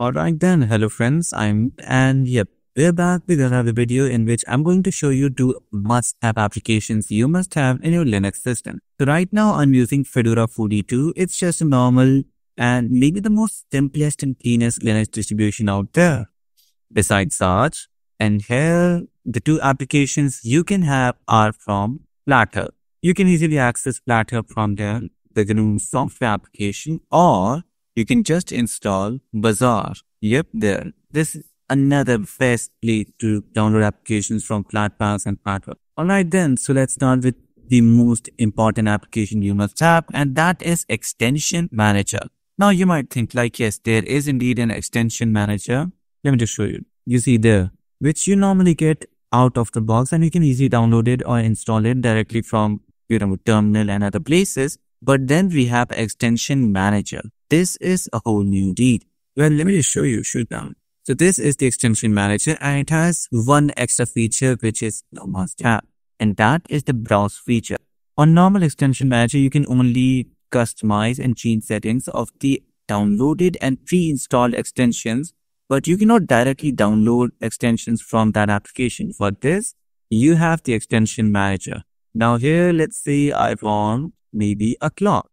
Alright then, hello friends, I'm and yep, we're back with another video in which I'm going to show you two must-have applications you must have in your Linux system. So right now I'm using Fedora 42. It's just a normal and maybe the most simplest and cleanest Linux distribution out there. Besides such, and here the two applications you can have are from Flathub. You can easily access Flathub from there, the GNOME software application, or you can just install Bazaar. Yep, there. This is another best place to download applications from Flatpaks and Flathub. Alright then, so let's start with the most important application you must have and that is Extension Manager. Now you might think like, yes, there is indeed an Extension Manager. Let me just show you. You see there, which you normally get out of the box and you can easily download it or install it directly from, you know, terminal and other places. But then we have Extension Manager. This is a whole new deed. Well, let me just show you, shoot down. So this is the extension manager and it has one extra feature which is no must have and that is the browse feature. On normal extension manager, you can only customize and change settings of the downloaded and pre-installed extensions, but you cannot directly download extensions from that application. For this, you have the extension manager. Now here, let's say I want maybe a clock.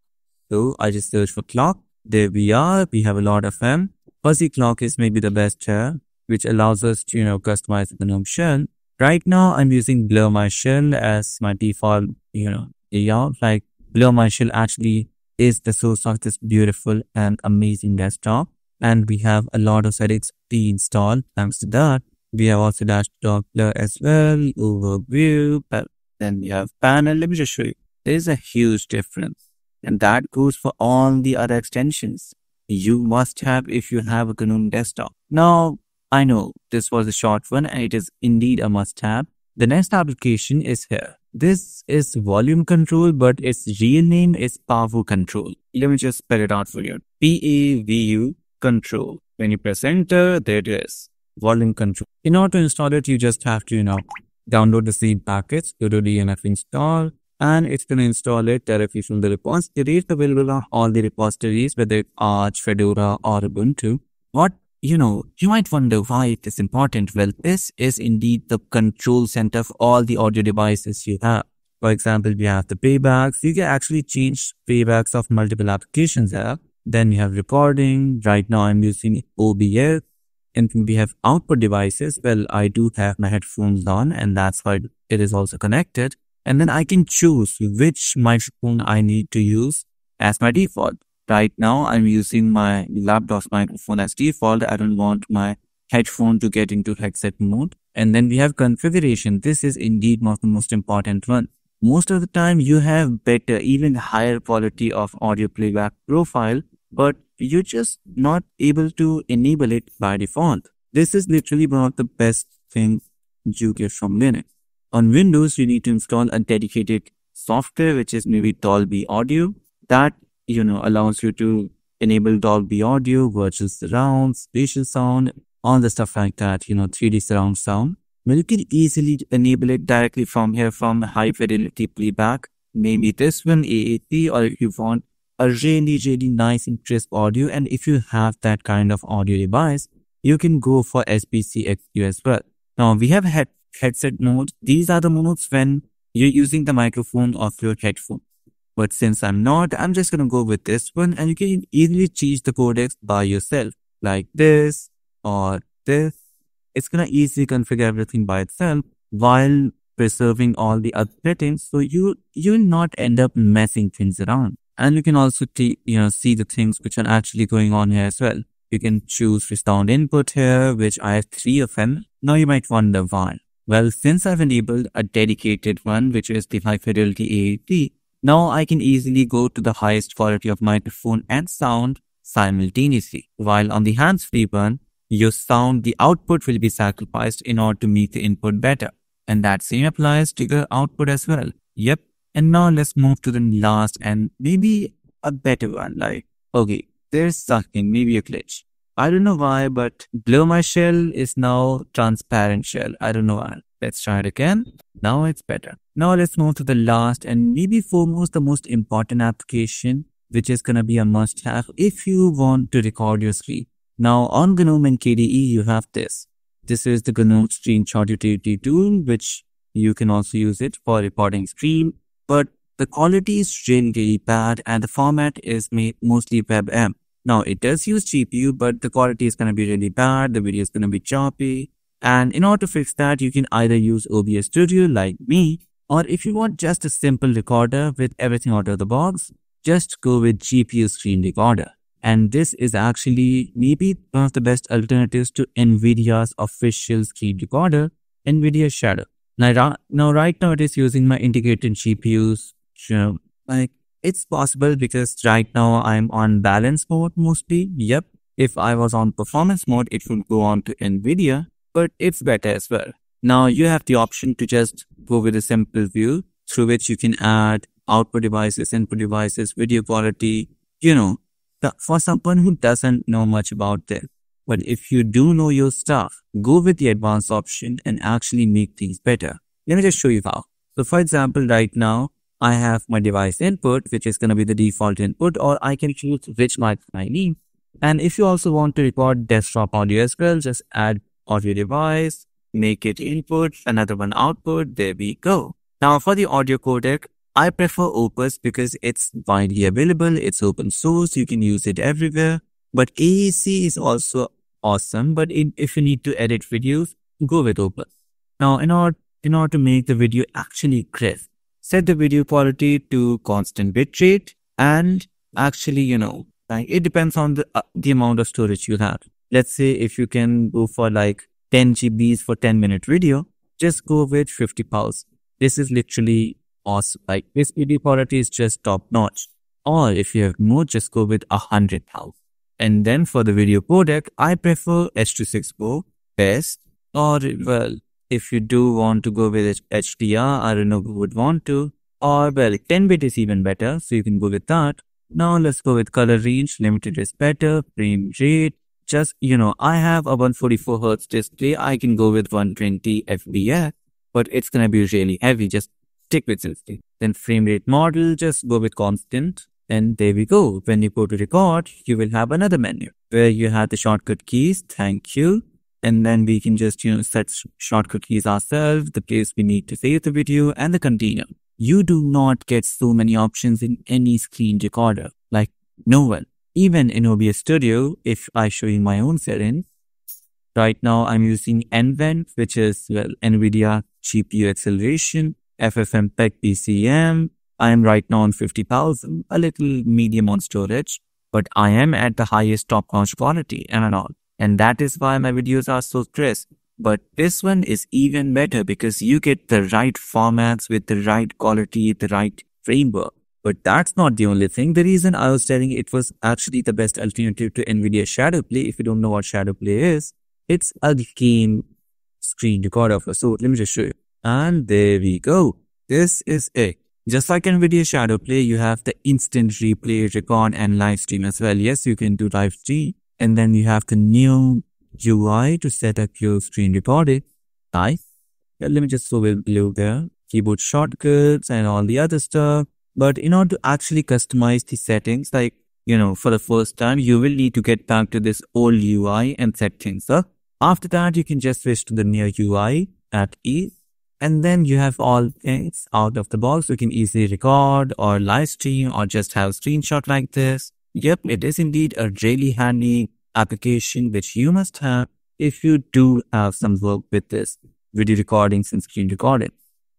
So I just search for clock there we are. We have a lot of them. Fuzzy clock is maybe the best here, which allows us to, you know, customize the GNOME shell. Right now, I'm using Blur My Shell as my default, you know, layout. Like Blur My Shell actually is the source of this beautiful and amazing desktop. And we have a lot of settings pre-installed. Thanks to that, we have also Dash to Dock Blur as well, overview, but then we have panel. Let me just show you. There's a huge difference. And that goes for all the other extensions you must have if you have a GNOME desktop. Now, I know this was a short one and it is indeed a must have. The next application is here. This is volume control, but its real name is Pavu control. Let me just spell it out for you. P-A-V-U control. When you press enter, there it is. Volume control. In order to install it, you just have to, you know, download the zip package, go to DNF install, and it's going to install it directly from the repository. It's available on all the repositories, whether it's Arch, Fedora, or Ubuntu. What, you know, you might wonder why it is important. Well, this is indeed the control center of all the audio devices you have. For example, we have the playbacks. You can actually change playbacks of multiple applications there. Then we have recording. Right now I'm using OBS. And we have output devices. Well, I do have my headphones on and that's why it is also connected and then I can choose which microphone I need to use as my default. Right now, I'm using my laptop's microphone as default. I don't want my headphone to get into headset mode. And then we have configuration. This is indeed one of the most important one. Most of the time, you have better, even higher quality of audio playback profile, but you're just not able to enable it by default. This is literally one of the best things you get from Linux. On Windows, you need to install a dedicated software, which is maybe Dolby Audio. That, you know, allows you to enable Dolby Audio, virtual surround, spatial sound, all the stuff like that, you know, 3D surround sound. Well, you can easily enable it directly from here from high fidelity playback. Maybe this one, AAC, or if you want a really, really nice and crisp audio. And if you have that kind of audio device, you can go for SBCXQ as well. Now we have had headset mode. These are the modes when you're using the microphone of your headphone. But since I'm not, I'm just going to go with this one and you can easily change the codecs by yourself like this or this. It's going to easily configure everything by itself while preserving all the other settings. So you, you'll not end up messing things around. And you can also you know, see the things which are actually going on here as well. You can choose resound input here, which I have three of them. Now you might wonder why. Well, since I've enabled a dedicated one, which is the high fidelity AAC, now I can easily go to the highest quality of microphone and sound simultaneously. While on the hands-free one, your sound, the output will be sacrificed in order to meet the input better. And that same applies to the output as well. Yep. And now let's move to the last and maybe a better one. Like, okay, there's something, maybe a glitch. I don't know why, but My Shell is now transparent shell. I don't know why. Let's try it again. Now it's better. Now let's move to the last and maybe foremost the most important application, which is going to be a must have if you want to record your screen. Now on GNOME and KDE, you have this. This is the GNOME Screenshot Utility tool, which you can also use it for recording screen, but the quality is really bad and the format is made mostly WebM. Now it does use GPU, but the quality is going to be really bad. The video is going to be choppy. And in order to fix that, you can either use OBS Studio like me, or if you want just a simple recorder with everything out of the box, just go with GPU screen recorder. And this is actually maybe one of the best alternatives to NVIDIA's official screen recorder, NVIDIA Shadow. Now, now right now it is using my integrated GPUs. Like it's possible because right now I'm on balance mode mostly. Yep. If I was on performance mode, it would go on to NVIDIA, but it's better as well. Now you have the option to just go with a simple view through which you can add output devices, input devices, video quality, you know, for someone who doesn't know much about this. But if you do know your stuff, go with the advanced option and actually make things better. Let me just show you how. So for example, right now, I have my device input, which is going to be the default input, or I can choose which mic I need. And if you also want to record desktop audio as well, just add audio device, make it input, another one output, there we go. Now for the audio codec, I prefer Opus because it's widely available, it's open source, you can use it everywhere. But AAC is also awesome, but if you need to edit videos, go with Opus. Now, in order, in order to make the video actually crisp, set the video quality to constant bitrate and actually, you know, like it depends on the, uh, the amount of storage you have. Let's say if you can go for like 10 GBs for 10 minute video, just go with 50 pulse. This is literally awesome. Like this video quality is just top notch. Or if you have more, just go with 100 pulse. And then for the video codec, I prefer H.264 best. Or well, if you do want to go with HDR, I don't know who would want to. Or well, 10 bit is even better, so you can go with that. Now let's go with color range. Limited is better. Frame rate. Just, you know, I have a 144 Hz display. I can go with 120 FPS, but it's to be really heavy. Just stick with 60. Then frame rate model, just go with constant. And there we go. When you go to record, you will have another menu where you have the shortcut keys. Thank you. And then we can just, you know, set short cookies ourselves, the place we need to save the video and the container. You do not get so many options in any screen recorder. Like no one. Even in OBS Studio, if I show you my own settings, right now I'm using NVENC, which is, well, NVIDIA GPU acceleration, FFmpeg PCM, I am right now on 50,000, a little medium on storage, but I am at the highest top notch quality and all. And that is why my videos are so crisp. But this one is even better because you get the right formats with the right quality, the right framework. But that's not the only thing. The reason I was telling it was actually the best alternative to NVIDIA Shadowplay. If you don't know what Shadowplay is, it's a game screen recorder. So let me just show you. And there we go. This is it. Just like NVIDIA Shadowplay, you have the instant replay, record, and live stream as well. Yes, you can do live stream. And then you have the new UI to set up your screen recording. Nice. Yeah, let me just show it below there. Keyboard shortcuts and all the other stuff. But in order to actually customize the settings, like, you know, for the first time, you will need to get back to this old UI and set things up. After that, you can just switch to the new UI at ease and then you have all things out of the box. You can easily record or live stream or just have a screenshot like this. Yep, it is indeed a really handy application which you must have if you do have some work with this video recordings and screen recording.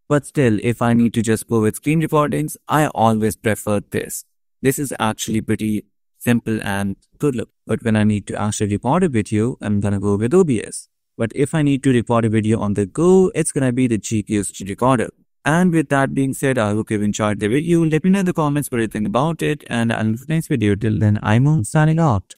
But still, if I need to just go with screen recordings, I always prefer this. This is actually pretty simple and good look. But when I need to actually record a video, I'm gonna go with OBS. But if I need to record a video on the go, it's gonna be the GPU recorder. And with that being said, I hope you've enjoyed the video. Let me know in the comments what you think about it. And I'll see you next video. Till then, I'm signing out.